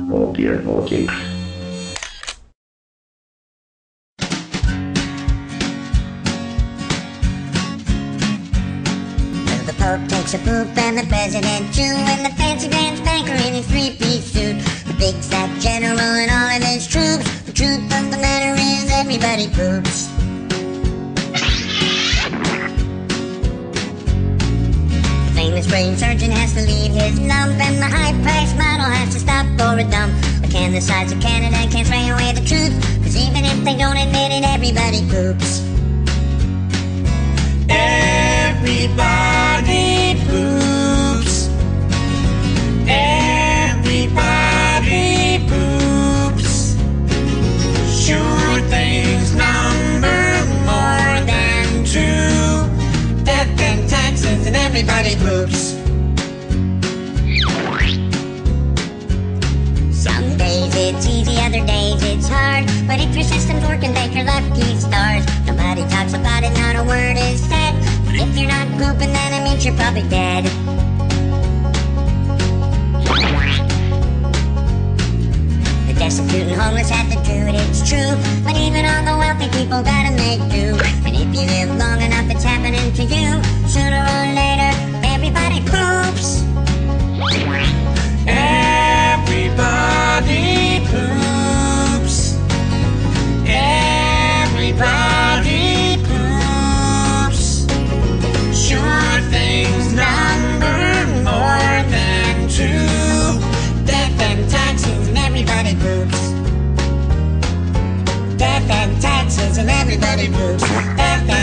Oh dear, oh dear. The Pope takes a poop and the President too And the fancy pants banker in his three-piece suit. The big fat general and all of his troops. The truth of the matter is everybody poops. The famous brain surgeon has to leave his lump And the high-priced model to stop a can the sides of Canada can't spray away the truth Cause even if they don't admit it, everybody poops Everybody poops. Everybody poops. Sure things number more than two. Death and taxes and everybody poops. Days it's hard. But if your system's working, thank your lucky stars. Nobody talks about it, not a word is said. But if you're not pooping, then it means you're probably dead. The destitute and homeless have to do it, it's true. But even all the wealthy people gotta make do. And if you live Death and taxes and everybody poops. Death and